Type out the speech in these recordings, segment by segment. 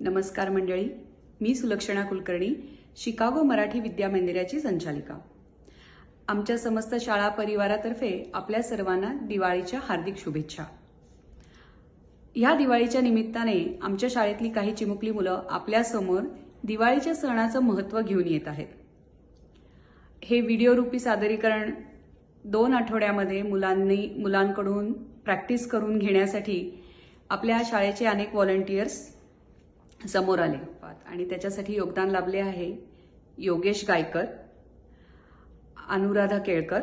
नमस्कार मंडळी. मी सुलक्षणा कुलकर्णी शिकागो मराठी विद्या मंदिराची संचालिका. आमच्या समस्त शाळा परिवारातर्फे आपल्या सर्वांना दिवाळीच्या हार्दिक शुभेच्छा. या दिवाळीच्या निमित्ताने आमच्या शाळेतली काही चिमुकली मुलं आपल्यासमोर दिवाळीच्या सणाचं महत्त्व घेऊन येत आहेत. हे व्हिडिओरूपी सादरीकरण दोन आठवड्यामध्ये मुलांनी मुलांकडून प्रॅक्टिस करून घेण्यासाठी आपल्या शाळेचे अनेक व्हॉलंटियर्स समोर आले. आणि त्याच्यासाठी योगदान लाभले आहे योगेश गायकर अनुराधा केळकर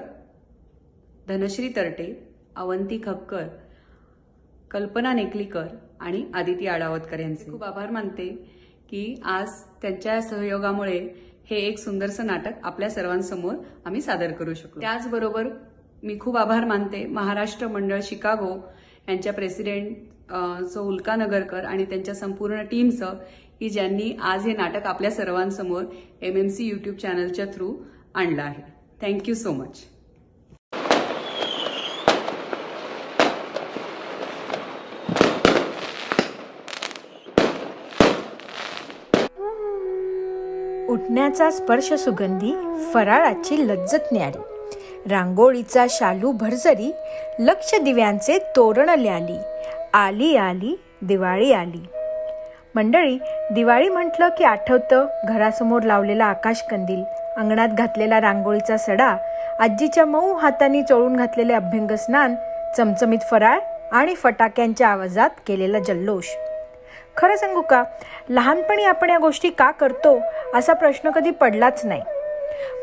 धनश्री तरटे अवंती खक्कर कल्पना नेकलीकर आणि आदिती आडावतकर यांचे. खूप आभार मानते की आज त्यांच्या सहयोगामुळे हे एक सुंदरसं नाटक आपल्या सर्वांसमोर आम्ही सादर करू शकलो. त्याचबरोबर मी खूप आभार मानते महाराष्ट्र मंडळ शिकागो यांच्या प्रेसिडेंट सो उल्का नगरकर आणि त्यांच्या संपूर्ण टीमचं की ज्यांनी आज हे नाटक आपल्या सर्वांसमोर एम एम सी यूट्यूब चॅनलच्या थ्रू आणलं आहे. थँक्यू सो मच उठण्याचा स्पर्श सुगंधी फराळाची लज्जत न्यारी. रांगोळीचा शालू भरजरी लक्ष दिव्यांचे तोरण ल्याली आली आली दिवाळी आली. मंडळी दिवाळी म्हटलं की आठवतं घरासमोर लावलेला आकाश कंदील अंगणात घातलेला रांगोळीचा सडा आजीच्या मऊ हाताने चोळून घातलेले अभ्यंग स्नान चमचमीत फराळ आणि फटाक्यांच्या आवाजात केलेला जल्लोष. खरं सांगू का लहानपणी आपण या गोष्टी का करतो असा प्रश्न कधी पडलाच नाही.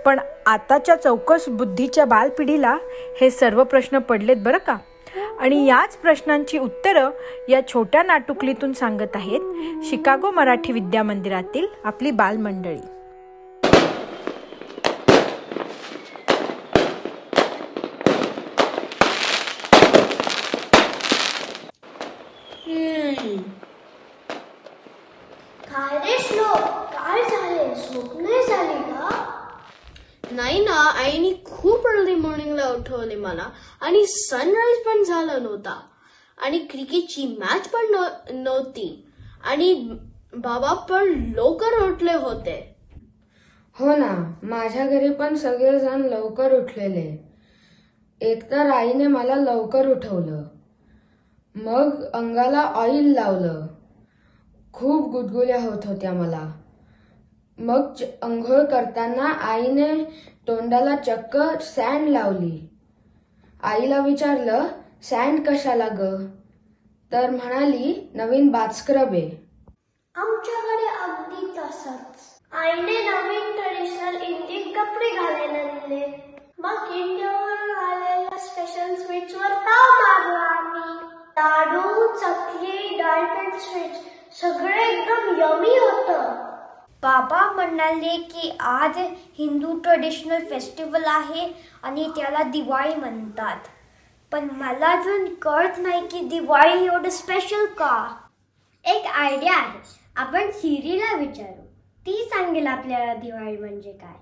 पण आताच्या चौकस बुद्धीच्या बालपिढीला हे सर्व प्रश्न पडलेत बरं का? आणि याच प्रश्नांची उत्तरं या छोट्या नाटुकलीतून सांगत आहेत शिकागो मराठी विद्या मंदिरातील आपली बालमंडळी. काय रे श्लोक? काय झाले स्वप्न झाली. नाही ना आईने खूप अर्ली मॉर्निंगला उठवले मला आणि सनराईज पण झाला नव्हता. आणि क्रिकेटची मॅच पण नव्हती. आणि बाबा पण लवकर उठले होते. हो ना माझ्या घरी पण सगळेजण लवकर उठलेले. एकतर आईने मला लवकर उठवलं. मग अंगाला ऑइल लावलं. खूप गुदगुल्या होत होत्या मला. मग अंघोळ करताना आईने तोंडाला चक्क सँड लावली. आईला विचारलं सँड कशाला ग? तर म्हणाली नवीन बाथस्क्रब आहे. आमच्याकडे अगदी तसंच. आईने नवीन ट्रेडिशनल इंडियन कपडे घालायला दिले. मग इंडियावर आलेल्या स्पेशल स्वीट्स वर ताव मारला आम्ही. लाडू चकली डायमंड स्वीट्स सगळे एकदम यमी होतं. बाबा म्हणाले की आज हिंदू ट्रेडिशनल फेस्टिवल आहे आणि त्याला दिवाळी म्हणतात पण मला अजून कळत नाही की दिवाळी एवढं स्पेशल का एक आयडिया आहे आपण सिरीला विचारू ती सांगेल आपल्याला दिवाळी म्हणजे काय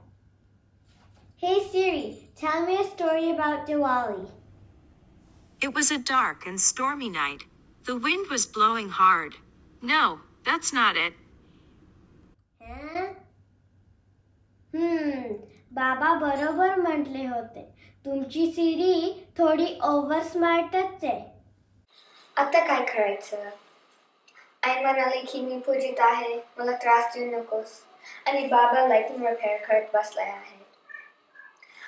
हे Siri tell me a story about Diwali. It was a dark and stormy night. The wind was blowing hard. No, that's not it. बाबा बरोबर म्हटले होते. तुमची सिरी थोडी ओव्हर स्मार्टच आहे. आता काय करायचं? आई म्हणाले की मी पूजित आहे मला त्रास देऊ नकोस. आणि बाबा लाईटिंग रिपेअर करत बसलाय आहे.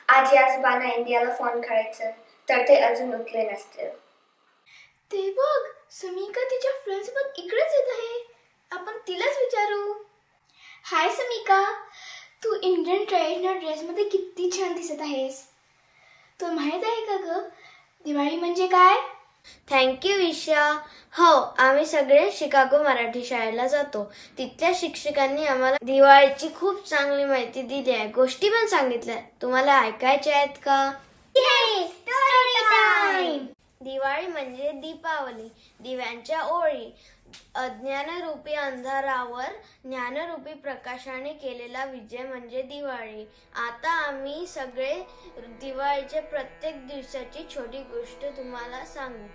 आजी आजोबांना इंडियाला फोन करायचं तर ते अजून उठले नसतील. ते बघ समिका तिच्या फ्रेंड सोबत इकडेच येत आहे. आपण तिलाच विचारू. हाय समिका तू इंडियन ट्रेडिशनल ड्रेसमध्ये किती छान दिसत आहेस. तुला माहीत आहे का ग? दिवाळी म्हणजे काय? Thank you Isha. हो आम्ही सगळे शिकागो मराठी शाळेला जातो. तिथल्या शिक्षकांनी आम्हाला दिवाळीची खूप चांगली माहिती दिली आहे. गोष्टी पण सांगितल्या. तुम्हाला ऐकायच्या आहेत का? दिवाळी म्हणजे दीपावली. दिव्यांच्या ओळी. अज्ञानरूपी अंधारावर ज्ञानरूपी प्रकाशाने केलेला विजय म्हणजे दिवाळी. आता आम्ही सगळे दिवाळीच्या प्रत्येक दिवसाची छोटी गोष्ट तुम्हाला सांगू.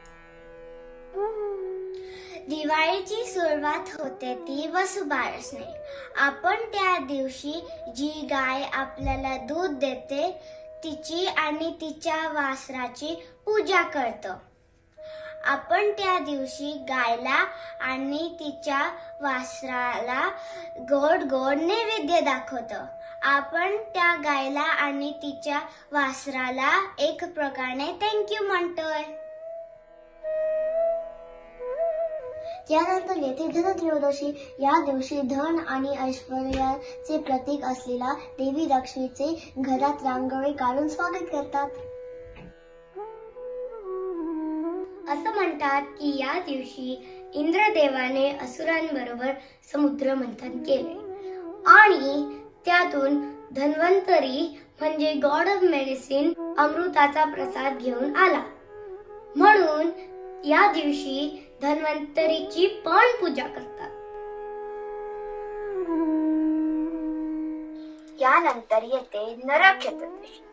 दिवाळीची सुरुवात होते ती वसुबारसने आपण त्या दिवशी जी गाय आपल्याला दूध देते तिची आणि तिच्या वासराची पूजा करतो. आपण त्या दिवशी गायला आणि तिच्या वासराला गोड गोड नैवेद्य दाखवतो. आपण त्या गायला आणि तिच्या वासराला एक प्रकारे थँक्यू म्हणतोय. त्यानंतर येथे धनत्रयोदशी या दिवशी धन आणि ऐश्वर्याचे प्रतीक असलेला देवी लक्ष्मीचे घरात रांगोळी काढून स्वागत करतात. असं म्हणतात की या दिवशी इंद्रदेवाने असुरांबरोबर समुद्र मंथन केले. आणि त्यातून धन्वंतरी म्हणजे गॉड ऑफ मेडिसिन अमृताचा प्रसाद घेऊन आला. म्हणून या दिवशी धन्वंतरीची पण पूजा करतात. यानंतर येते नरक चतुर्दशी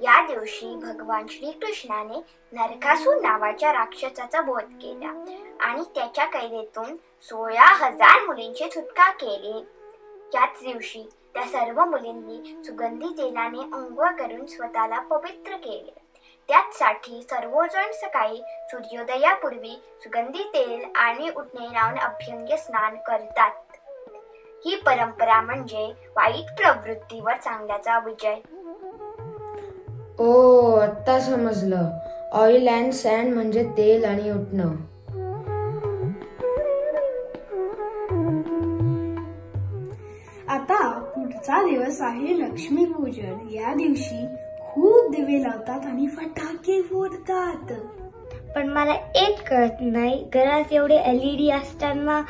या दिवशी भगवान श्रीकृष्णाने नरकासूर नावाच्या राक्षसाचा बोध केला आणि त्याच्या कैदेतून सोळा हजार मुलींची सुटका केली. याच दिवशी त्या सर्व मुलींनी सुगंधी तेलाने अंघोळ करून स्वतःला पवित्र केले. त्याचसाठी सर्वजण सकाळी सूर्योदयापूर्वी सुगंधी तेल आणि उठणे लावून अभ्यंग्य स्नान करतात. ही परंपरा म्हणजे वाईट प्रवृत्तीवर चांगल्याचा विजय. ओ आत्ता समजलं. ऑइल अँड सँड म्हणजे तेल आणि उठणं. आता पुढचा दिवस आहे लक्ष्मीपूजन. या दिवशी खूप दिवे लावतात आणि फटाके फोडतात. पण मला एक कळत नाही घरात एवढे एलईडी असताना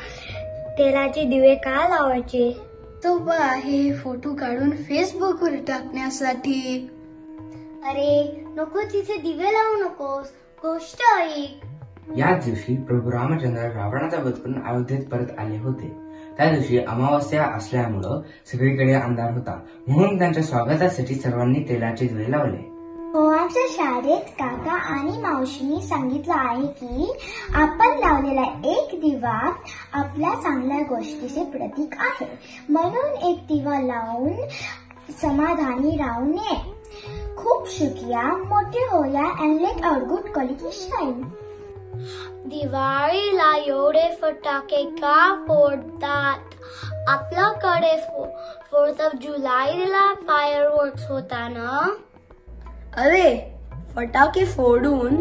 तेलाचे दिवे का लावायचे? तो आहे फोटो काढून फेसबुकवर टाकण्यासाठी. अरे नको तिथे दिवे लावू नकोस. गोष्ट ऐक. या दिवशी प्रभू रामचंद्र रावणाचा वध करून अयोध्येत परत आले होते. त्या दिवशी अमावस्या असल्यामुळं सगळीकडे अंधार होता. म्हणून त्यांच्या स्वागतासाठी सर्वांनी तेलाचे दिवे लावले. गोवाच्या शाळेत काका आणि मावशीने सांगितलं आहे की आपण लावलेला एक दिवा आपल्या चांगल्या गोष्टीचे प्रतीक आहे. म्हणून एक दिवा लावून समाधानी राहू नये खूप शिकया मोठे होया and let our good quality shine. दिवाळीला एवढे फटाके का फोडतात? आपल्याकडे फोर्थ ऑफ जुलैला फायरवर्क्स होता ना? अरे फटाके फोडून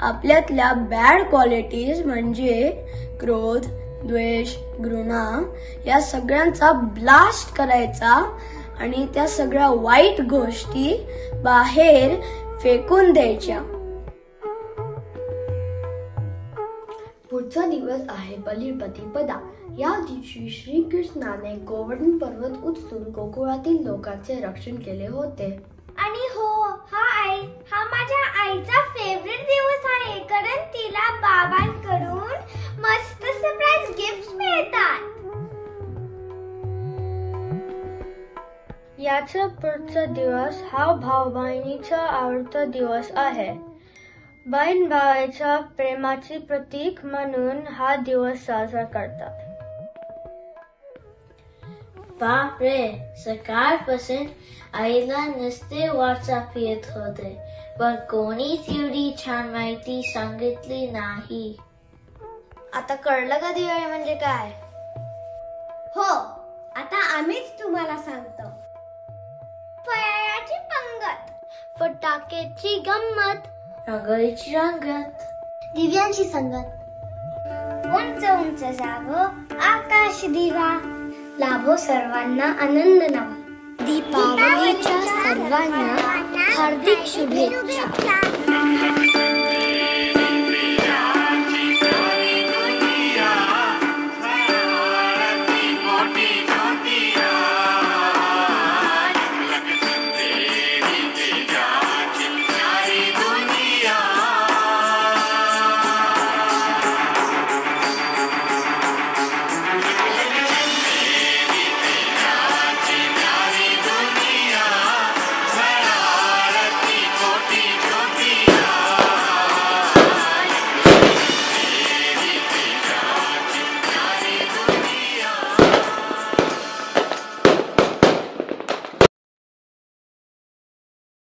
आपल्यातल्या बॅड क्वालिटीज म्हणजे क्रोध द्वेष घृणा या सगळ्यांचा ब्लास्ट करायचा आणि त्या सगळ्या वाईट गोष्टी बाहेर फेकून द्यायच्या. पुढचा दिवस आहे बलिप्रतिपदा या दिवशी श्रीकृष्णाने गोवर्धन पर्वत उचलून गोकुळातील लोकांचे रक्षण केले होते. आणि हो हा आई हा माझ्या आईचा फेवरेट दिवस आहे. कारण तिला बाबांकडून मस्त सरप्राईज गिफ्ट मिळतात. याचा पुढचा दिवस हा भाऊ बहिणीचा आवडता दिवस आहे. बहीण भावाच्या प्रेमाचे प्रतीक म्हणून हा दिवस साजरा करतात. बाप रे सकाळपासून आईला नुसते व्हॉट्सअप येत होते पण कोणीच एवढी छान माहिती सांगितली नाही. आता कळलं का दिवाळी म्हणजे काय? हो आता आम्हीच तुम्हाला सांगतो. फराळाची पंगत फटाक्याची गंमत रंगोळीची रंगत. दिव्यांची संगत. उंच उंच जागो आकाश दिवा. लाभो सर्वांना आनंद नवा. दीपावलीच्या सर्वांना हार्दिक शुभेच्छा.